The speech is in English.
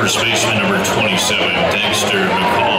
First baseman number 27, Dexter McCall.